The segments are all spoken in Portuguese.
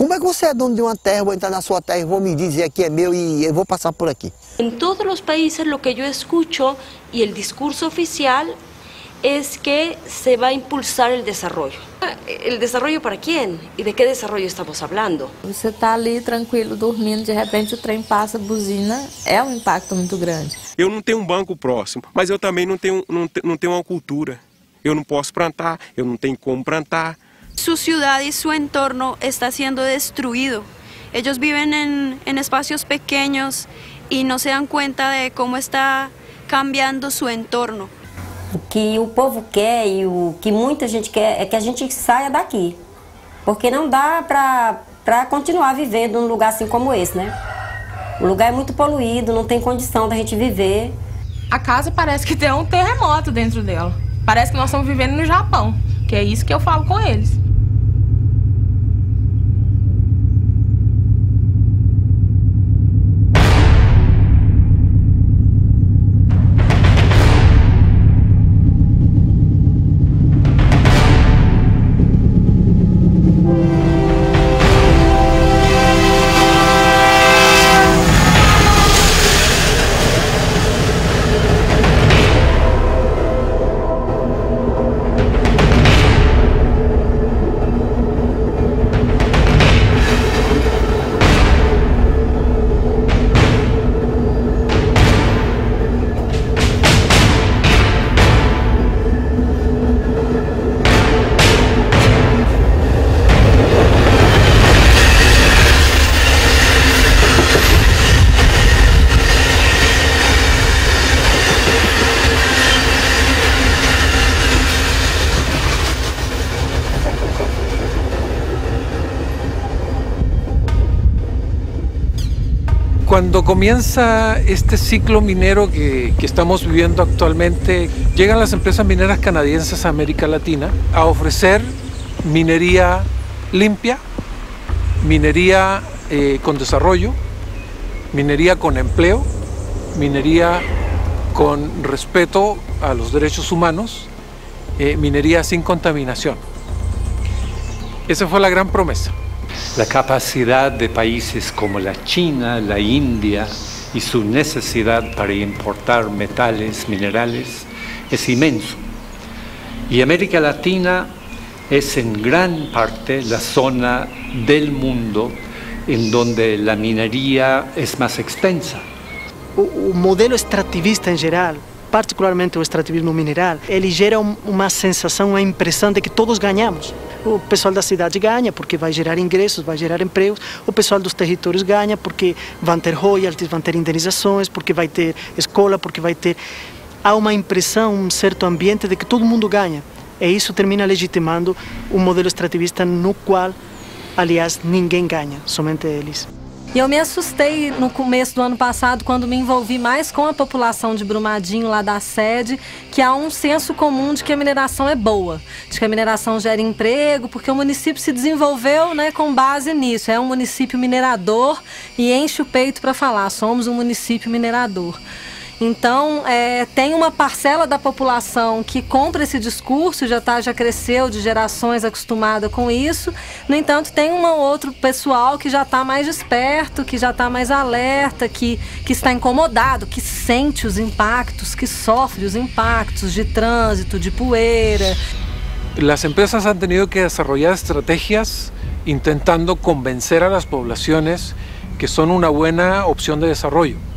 Como é que você é dono de uma terra, vou entrar na sua terra e vou me dizer aqui é meu e eu vou passar por aqui? En todos los países lo que yo escucho y el discurso oficial es que se va a impulsar el desarrollo. ¿El desarrollo para quién? ¿Y de qué desarrollo estamos hablando? Você está ali tranquilo, dormindo, de repente o trem passa, buzina, é um impacto muito grande. Eu não tenho um banco próximo, mas eu também não tenho, não, não tenho uma cultura. Eu não posso plantar, eu não tenho como plantar. Su ciudad y su entorno está siendo destruido. Ellos viven en, en espacios pequeños y no se dan cuenta de cómo está cambiando su entorno. O que o povo quer e o que muita gente quer é que a gente saia daqui. Porque não dá para continuar vivendo num lugar assim como esse, né? O lugar é muito poluído, não tem condição da gente viver. A casa parece que tem um terremoto dentro dela. Parece que nós estamos vivendo no Japão, que é isso que eu falo com eles. Cuando comienza este ciclo minero que, estamos viviendo actualmente, llegan las empresas mineras canadienses a América Latina a ofrecer minería limpia, minería eh, con desarrollo, minería con empleo, minería con respeto a los derechos humanos, eh, minería sin contaminación. Esa fue la gran promesa. La capacidad de países como la China, la India y su necesidad para importar metales, minerales, es inmenso. Y América Latina es en gran parte la zona del mundo en donde la minería es más extensa. o, modelo extrativista em geral, particularmente o extrativismo mineral, gera um- uma sensação, uma impressão de que todos ganhamos. O pessoal da cidade ganha porque vai gerar ingressos, vai gerar empregos. O pessoal dos territórios ganha porque vão ter royalties, vão ter indenizações, porque vai ter escola, porque vai ter. Há uma impressão, um certo ambiente de que todo mundo ganha. E isso termina legitimando um modelo extrativista no qual, aliás, ninguém ganha, somente eles. E eu me assustei no começo do ano passado, quando me envolvi mais com a população de Brumadinho, lá da sede, que há um senso comum de que a mineração é boa, de que a mineração gera emprego, porque o município se desenvolveu né, com base nisso. É um município minerador e enche o peito para falar: somos um município minerador. Então, é, tem uma parcela da população que compra esse discurso, já, tá, já cresceu de gerações acostumada com isso. No entanto, tem um outro pessoal que já está mais desperto, que já está mais alerta, que, que está incomodado, que sente os impactos, que sofre os impactos de trânsito, de poeira. Las empresas han tenido que desarrollar estrategias intentando convencer a las poblaciones que son una buena opción de desarrollo.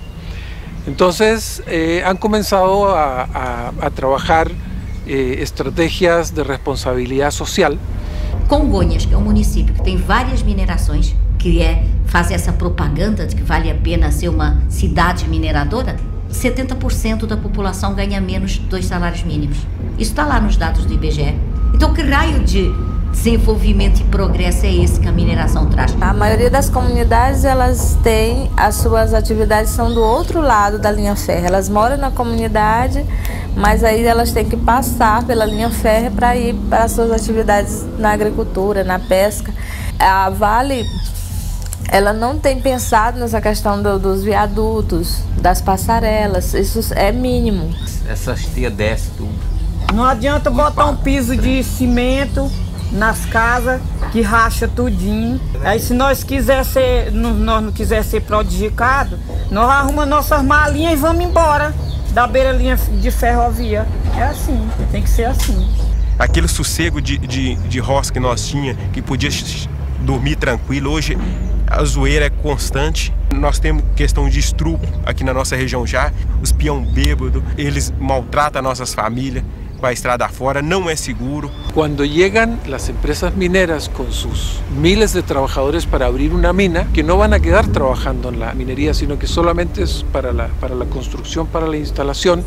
Entonces eh, han comenzado a, a- a trabajar eh, estrategias de responsabilidad social Congonhas, que é um município que tem várias minerações, que é fazer essa propaganda de que vale a pena ser uma cidade mineradora, 70% da população ganha menos dois salários mínimos. Isso está lá nos dados do IBGE. Então, que raio de desenvolvimento e progresso é esse que a mineração traz? A maioria das comunidades elas têm as suas atividades são do outro lado da linha férrea. Elas moram na comunidade, mas aí elas têm que passar pela linha férrea para ir para as suas atividades na agricultura, na pesca. A Vale ela não tem pensado nessa questão do- dos viadutos, das passarelas. Isso é mínimo. Essas tias descem tudo. Não adianta botar um piso de cimento nas casas que racha tudinho. Aí se nós quiser ser, nós não quiser ser prodigicados, nós arrumamos nossas malinhas e vamos embora da beira-linha de ferrovia. É assim, tem que ser assim. Aquele sossego de, de, de roça que nós tinha, que podia dormir tranquilo, hoje a zoeira é constante. Nós temos questão de estrupo aqui na nossa região já. Os peão bêbado, eles maltratam nossas famílias. Com a estrada fora, não é seguro. Quando chegam as empresas mineras com seus miles de trabalhadores para abrir uma mina, que não vão a quedar trabalhando na mineria, sino que solamente é para a para la construção, para a instalação.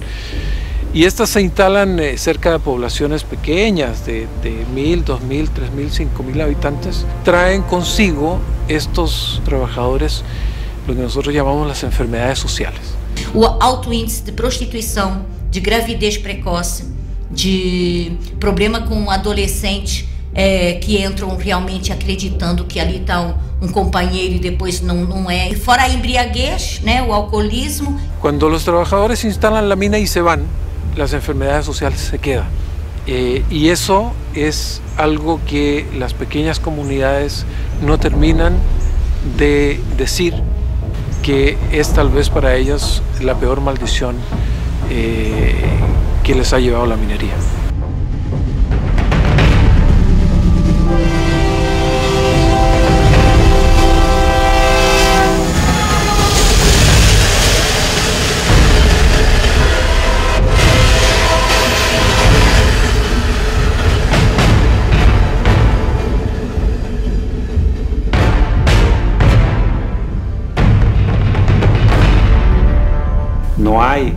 Y estas se instalan eh, cerca de poblaciones pequeñas, de, de 1.000, 2.000, 3.000, 5.000 habitantes. Traen consigo estos trabajadores lo que nosotros llamamos las enfermedades sociales. O alto índice de prostituição, de gravidez precoce, de problema com adolescentes é, que entram realmente acreditando que ali está um, um, companheiro e depois não, não é. E fora a embriaguez, né, o alcoolismo. Quando os trabalhadores instalam a mina e se vão, las enfermedades sociales se quedan. Eh, y eso es algo que las pequeñas comunidades no terminan de decir que es tal vez para ellas la peor maldición eh, que les ha llevado la minería. no hay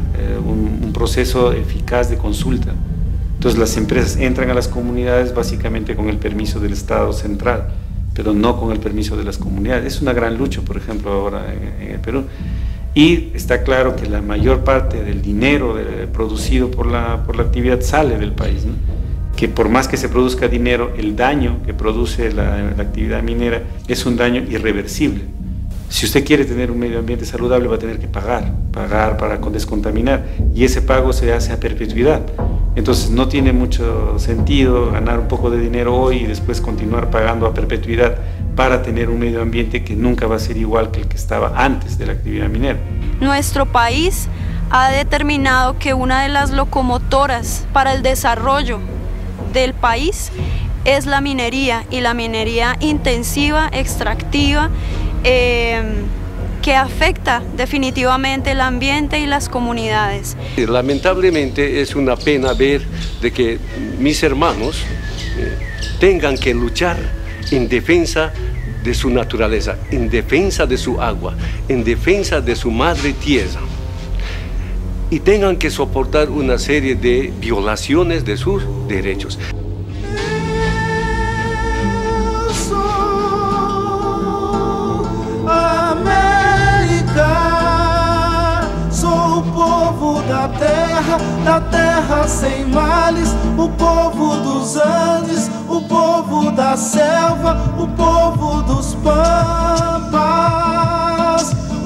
proceso eficaz de consulta. Entonces las empresas entran a las comunidades básicamente con el permiso del Estado central, pero no con el permiso de las comunidades. Es una gran lucha, por ejemplo, ahora en, en el Perú. Y está claro que la mayor parte del dinero de, producido por la, por la actividad sale del país. ¿no? que por más que se produzca dinero, el daño que produce la, la actividad minera es un daño irreversible. Si usted quiere tener un medio ambiente saludable va a tener que pagar, pagar para descontaminar y ese pago se hace a perpetuidad. Entonces no tiene mucho sentido ganar un poco de dinero hoy y después continuar pagando a perpetuidad para tener un medio ambiente que nunca va a ser igual que el que estaba antes de la actividad minera. Nuestro país ha determinado que una de las locomotoras para el desarrollo del país es la minería y la minería intensiva, extractiva, eh, que afecta definitivamente el ambiente y las comunidades. Lamentablemente es una pena ver de que mis hermanos eh, tengan que luchar en defensa de su naturaleza, en defensa de su agua, en defensa de su madre tierra y tengan que soportar una serie de violaciones de sus derechos. Da terra, da terra sem males, o povo dos Andes, o povo da selva, o povo dos pampas,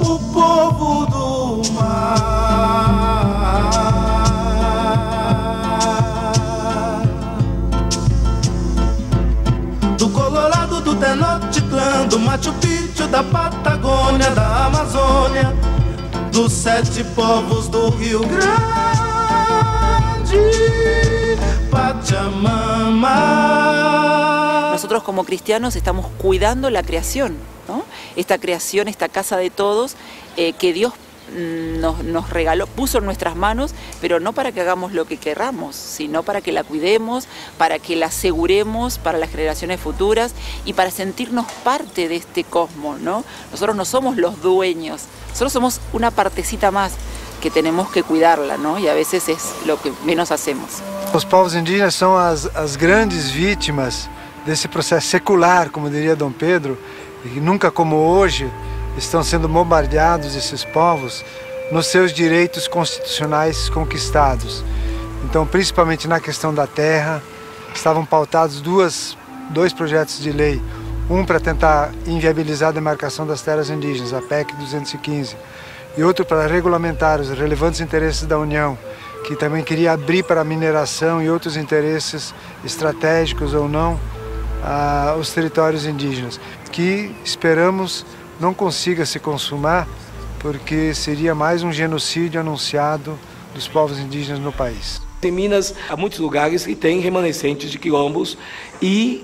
o povo do mar. Do Colorado, do Tenochtitlan, do Machu Picchu, da Amazônia dos sete povos do Rio Grande, Pachamama. Nosotros como cristianos estamos cuidando la creación, ¿no? Esta creación, esta casa de todos, eh, que Dios nos, nos, regaló, puso en nuestras manos, pero no para que hagamos lo que querramos, sino para que la cuidemos, para que la aseguremos para las generaciones futuras y para sentirnos parte de este cosmos, ¿no? Nosotros no somos los dueños, nosotros somos una partecita más que tenemos que cuidarla, ¿no? Y a veces es lo que menos hacemos. Os povos indígenas são as, as grandes vítimas desse processo secular, como diria Dom Pedro, e nunca como hoje estão sendo bombardeados esses povos nos seus direitos constitucionais conquistados. Então, principalmente na questão da terra, estavam pautados duas, dois projetos de lei. Um para tentar inviabilizar a demarcação das terras indígenas, a PEC 215, e outro para regulamentar os relevantes interesses da União, que também queria abrir para a mineração e outros interesses estratégicos ou não aos territórios indígenas, que esperamos não consiga se consumar, porque seria mais um genocídio anunciado dos povos indígenas no país. Em Minas, há muitos lugares que têm remanescentes de quilombos e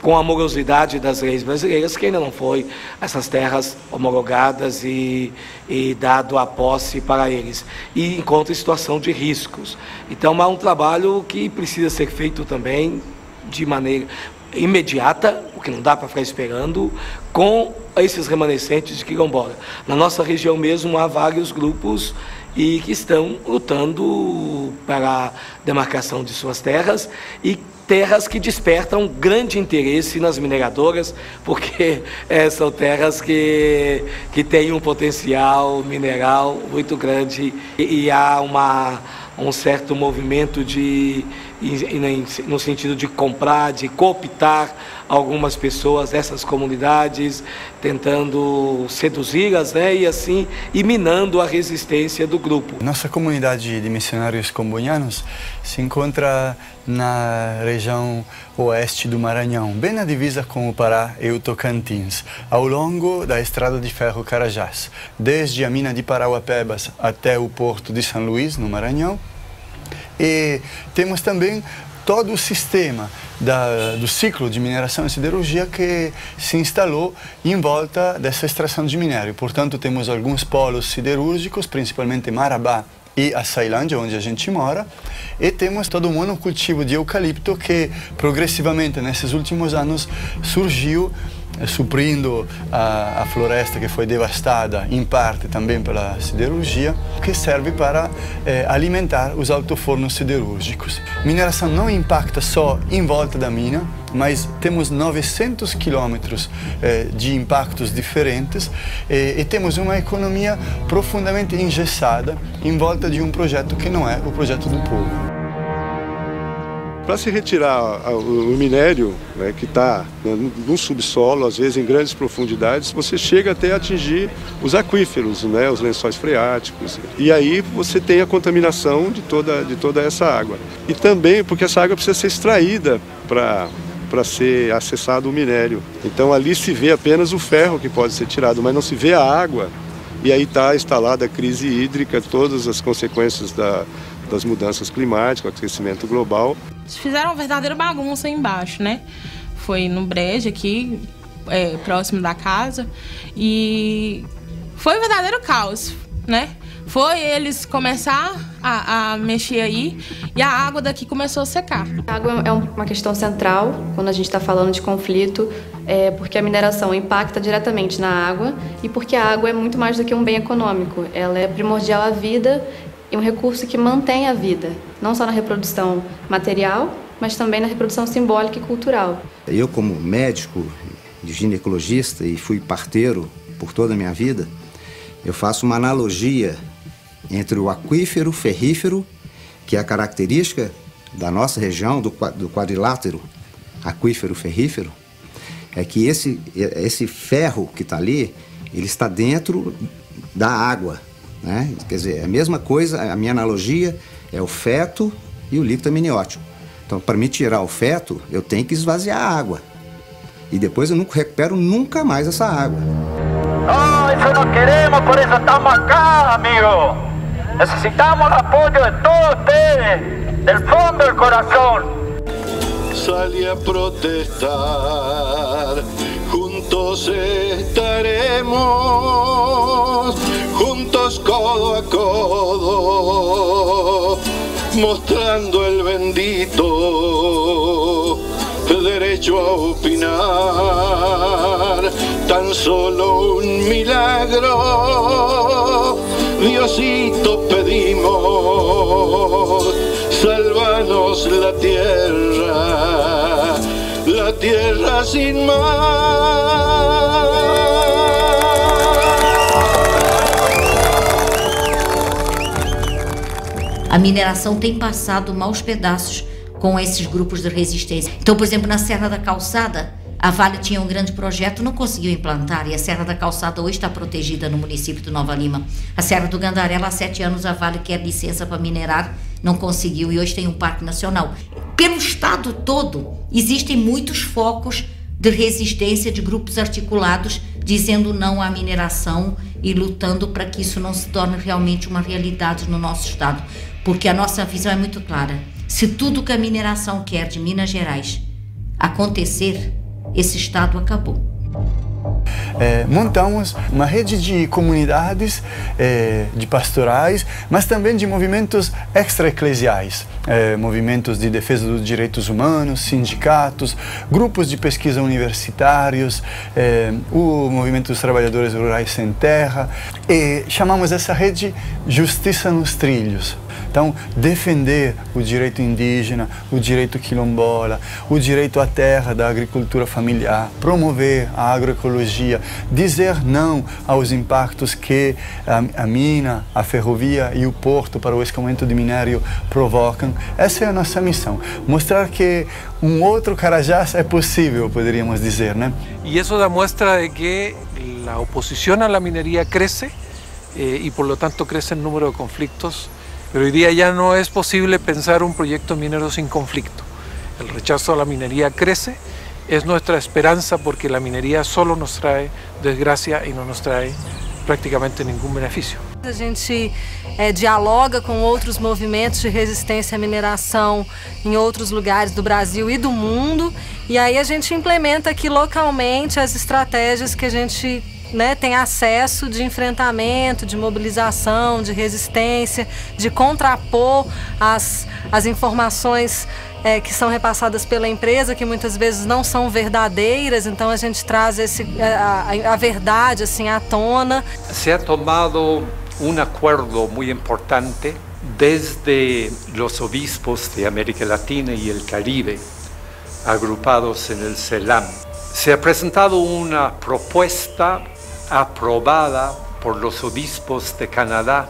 com a morosidade das leis brasileiras, que ainda não foi essas terras homologadas e, e dado a posse para eles. E encontra situação de riscos. Então, há um trabalho que precisa ser feito também de maneira imediata, porque não dá para ficar esperando, com esses remanescentes de quilombola. Na nossa região mesmo há vários grupos e que estão lutando para a demarcação de suas terras e terras que despertam grande interesse nas mineradoras, porque é, são terras que, que têm um potencial mineral muito grande e, e há uma, um certo movimento de no sentido de comprar, de cooptar algumas pessoas dessas comunidades, tentando seduzi-las né, e assim e minando a resistência do grupo. Nossa comunidade de missionários combonianos se encontra na região oeste do Maranhão, bem na divisa com o Pará e o Tocantins, ao longo da estrada de ferro Carajás, desde a mina de Parauapebas até o porto de São Luís, no Maranhão, e temos também todo o sistema da, do ciclo de mineração e siderurgia que se instalou em volta dessa extração de minério. Portanto, temos alguns polos siderúrgicos, principalmente Marabá e a Ceilândia, onde a gente mora, e temos todo um monocultivo de eucalipto que progressivamente nesses últimos anos surgiu suprindo a, a, floresta que foi devastada em parte também pela siderurgia, que serve para eh, alimentar os altofornos siderúrgicos. Mineração não impacta só em volta da mina, mas temos 900 quilômetros eh, de impactos diferentes eh, e temos uma economia profundamente engessada em volta de um projeto que não é o projeto do povo. Para se retirar o minério né, que está no subsolo, às vezes em grandes profundidades, você chega até atingir os aquíferos, né, os lençóis freáticos. E aí você tem a contaminação de toda, de toda essa água. E também porque essa água precisa ser extraída para para ser acessado o minério. Então ali se vê apenas o ferro que pode ser tirado, mas não se vê a água. E aí está instalada a crise hídrica, todas as consequências da, das mudanças climáticas, aquecimento global. Fizeram uma verdadeira bagunça aí embaixo, né? Foi no brejo aqui, é, próximo da casa, e foi um verdadeiro caos, né? Foi eles começar a, a, mexer aí e a água daqui começou a secar. A água é uma questão central quando a gente está falando de conflito, é porque a mineração impacta diretamente na água e porque a água é muito mais do que um bem econômico. Ela é primordial à vida e um recurso que mantém a vida, não só na reprodução material, mas também na reprodução simbólica e cultural. Eu, como médico, ginecologista e fui parteiro por toda a minha vida, eu faço uma analogia entre o aquífero ferrífero, que é a característica da nossa região, do, quadrilátero aquífero ferrífero, é que esse, esse ferro que está ali, ele está dentro da água. Né? Quer dizer, é a mesma coisa, a minha analogia é o feto e o líquido amniótico. Então, para me tirar o feto, eu tenho que esvaziar a água. E depois eu não recupero nunca mais essa água. Nós não queremos, por isso estamos acá, amigo. Necesitamos o apoio de todos ustedes, del fundo del corazón. Salí a protestar, juntos estaremos mostrando el bendito derecho a opinar, tan solo un milagro, Diosito pedimos, salvanos la tierra, la tierra sin mar. A mineração tem passado maus pedaços com esses grupos de resistência. Então, por exemplo, na Serra da Calçada, a Vale tinha um grande projeto, não conseguiu implantar, e a Serra da Calçada hoje está protegida no município de Nova Lima. A Serra do Gandarela, há sete anos, a Vale quer licença para minerar, não conseguiu, e hoje tem um parque nacional. Pelo estado todo, Existem muitos focos de resistência de grupos articulados dizendo não à mineração e lutando para que isso não se torne realmente uma realidade no nosso estado, porque a nossa visão é muito clara. Se tudo que a mineração quer de Minas Gerais acontecer, esse estado acabou. É, montamos uma rede de comunidades, é, de pastorais, mas também de movimentos extra-eclesiais, é, movimentos de defesa dos direitos humanos, sindicatos, grupos de pesquisa universitários, é, o movimento dos trabalhadores rurais sem terra, e chamamos essa rede Justiça nos Trilhos. Então, defender o direito indígena, o direito quilombola, o direito à terra da agricultura familiar, promover a agroecologia, dizer não aos impactos que a, a mina, a ferrovia e o porto para o escoamento de minério provocam. Essa é a nossa missão, mostrar que um outro Carajás é possível, poderíamos dizer, né? E isso dá mostra de que a oposição à mineria cresce eh, por lo tanto, cresce o número de conflitos Pero hoy día ya no es posible pensar un proyecto minero sin conflicto. El rechazo a la minería crece, es nuestra esperanza porque la minería solo nos trae desgracia y no nos trae praticamente nenhum benefício. A gente é, dialoga com outros movimentos de resistência à mineração em outros lugares do Brasil e do mundo, e aí a gente implementa aqui localmente as estratégias que a gente né, tem acesso de enfrentamento, de mobilização, de resistência, de contrapor as, as informações é, que são repassadas pela empresa, que muitas vezes não são verdadeiras, então a gente traz esse, a, a verdade assim, à tona. Se ha tomado um acordo muito importante desde os obispos de América Latina e el Caribe, agrupados en el CELAM. Se ha presentado una propuesta aprobada por los obispos de Canadá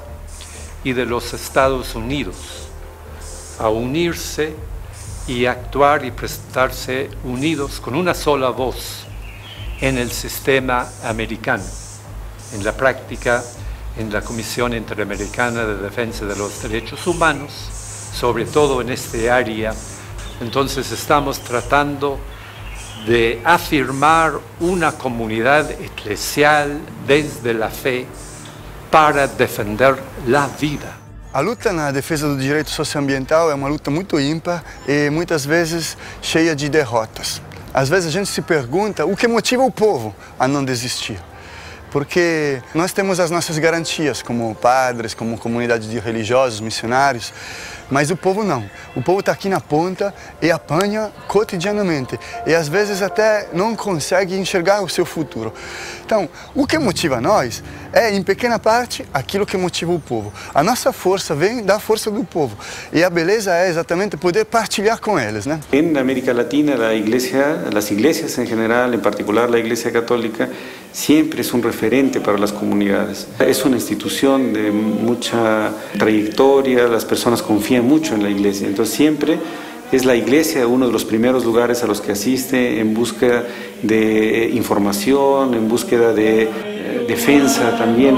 y de los Estados Unidos a unirse y actuar y presentarse unidos con una sola voz en el sistema americano, en la práctica en la Comisión Interamericana de Defensa de los Derechos Humanos, sobre todo en este área. Entonces estamos tratando de afirmar una comunidad eclesial desde la fe para defender la vida. A luta na defesa do direito socioambiental é uma luta muito ímpar e muitas vezes cheia de derrotas. Às vezes a gente se pergunta o que motiva o povo a não desistir. Porque nós temos as nossas garantias como padres, como comunidade de religiosos, missionários, mas o povo não. O povo está aqui na ponta e apanha cotidianamente. E às vezes até não consegue enxergar o seu futuro. Então, o que motiva nós é, em pequena parte, aquilo que motiva o povo. A nossa força vem da força do povo. E a beleza é exatamente poder partilhar com eles. Né? Em América Latina, a igreja, as igrejas em geral, em particular a Igreja Católica, siempre es un referente para las comunidades. Es una institución de mucha trayectoria, las personas mucho en la iglesia, entonces siempre es la iglesia uno de los primeros lugares a los que asiste en búsqueda de información, en búsqueda de eh, defensa también.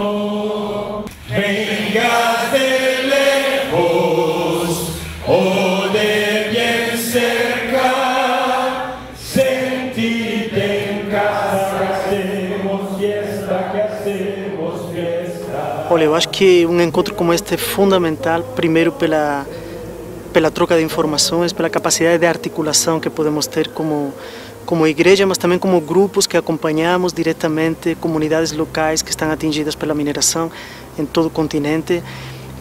Acho que um encontro como este é fundamental, primeiro pela pela troca de informações, pela capacidade de articulação que podemos ter como como igreja, mas também como grupos que acompanhamos diretamente comunidades locais que estão atingidas pela mineração em todo o continente.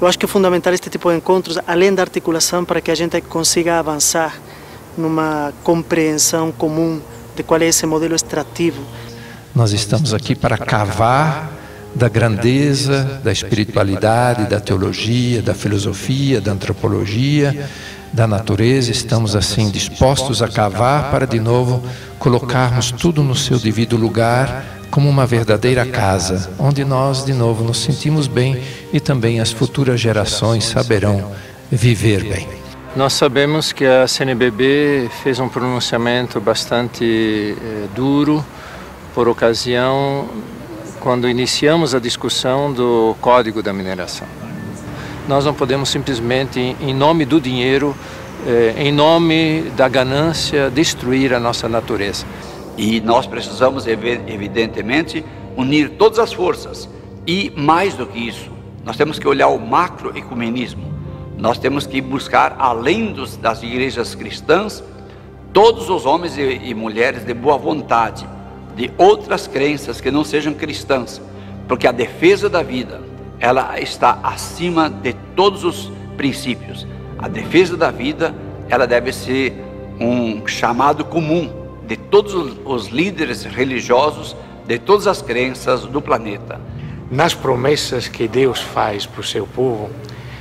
Eu acho que é fundamental este tipo de encontros, além da articulação, para que a gente consiga avançar numa compreensão comum de qual é esse modelo extrativo. Nós estamos aqui para cavar da grandeza, da espiritualidade, da teologia, da filosofia, da antropologia, da natureza. Estamos assim dispostos a cavar para de novo colocarmos tudo no seu devido lugar, como uma verdadeira casa, onde nós de novo nos sentimos bem e também as futuras gerações saberão viver bem. Nós sabemos que a CNBB fez um pronunciamento bastante eh, duro por ocasião quando iniciamos a discussão do Código da Mineração. Nós não podemos simplesmente, em nome do dinheiro, eh, em nome da ganância, destruir a nossa natureza. E nós precisamos, evidentemente, unir todas as forças. E mais do que isso, nós temos que olhar o macroecumenismo. Nós temos que buscar, além das igrejas cristãs, todos os homens e mulheres de boa vontade, de outras crenças que não sejam cristãs, porque a defesa da vida, ela está acima de todos os princípios. A defesa da vida, ela deve ser um chamado comum de todos os líderes religiosos de todas as crenças do planeta. Nas promessas que Deus faz para o seu povo,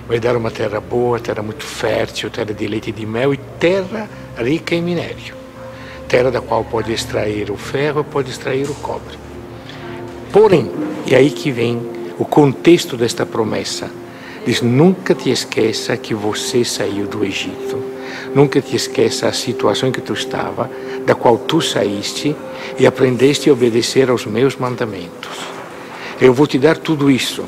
vai dar uma terra boa, terra muito fértil, terra de leite e de mel e terra rica em minério. Terra da qual pode extrair o ferro, pode extrair o cobre. Porém, e aí que vem o contexto desta promessa. Diz: nunca te esqueça que você saiu do Egito. Nunca te esqueça a situação em que tu estava, da qual tu saíste e aprendeste a obedecer aos meus mandamentos. Eu vou te dar tudo isso,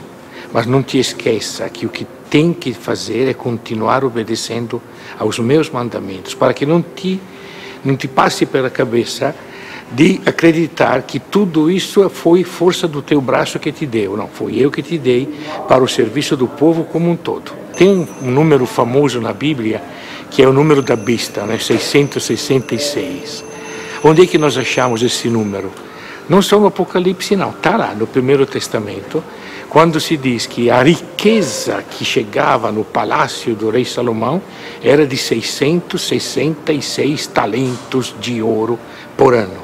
mas não te esqueça que o que tem que fazer é continuar obedecendo aos meus mandamentos, para que não te, não te passe pela cabeça de acreditar que tudo isso foi força do teu braço que te deu. Não, foi eu que te dei para o serviço do povo como um todo. Tem um número famoso na Bíblia que é o número da besta, né? 666. Onde é que nós achamos esse número? Não só no Apocalipse, não. Está lá no Primeiro Testamento, quando se diz que a riqueza que chegava no palácio do rei Salomão era de 666 talentos de ouro por ano.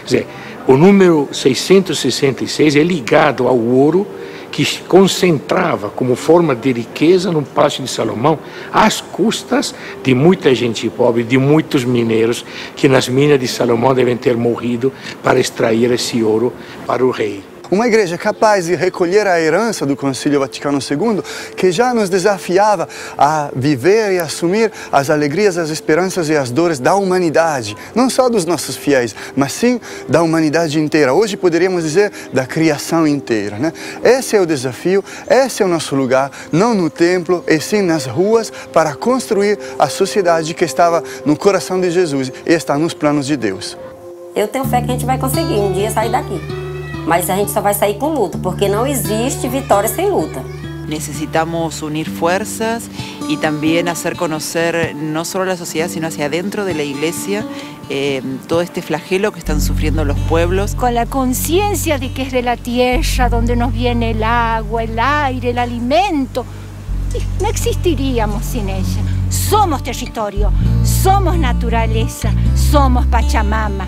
Quer dizer, o número 666 é ligado ao ouro que concentrava como forma de riqueza no Palácio de Salomão, às custas de muita gente pobre, de muitos mineiros que nas minas de Salomão devem ter morrido para extrair esse ouro para o rei. Uma igreja capaz de recolher a herança do Concílio Vaticano II, que já nos desafiava a viver e assumir as alegrias, as esperanças e as dores da humanidade, não só dos nossos fiéis, mas sim da humanidade inteira. Hoje poderíamos dizer da criação inteira. Né? Esse é o desafio, esse é o nosso lugar, não no templo, e sim nas ruas, para construir a sociedade que estava no coração de Jesus e está nos planos de Deus. Eu tenho fé que a gente vai conseguir um dia sair daqui. Mas a gente só vai sair com luta, porque não existe vitória sem luta. Necesitamos unir fuerzas y también hacer conocer no solo a la sociedad, sino hacia adentro de la iglesia eh, todo este flagelo que están sufriendo los pueblos. Con la conciencia de que es de la tierra donde nos viene el agua, el aire, el alimento. No existiríamos sin ella. Somos territorio, somos naturaleza, somos Pachamama.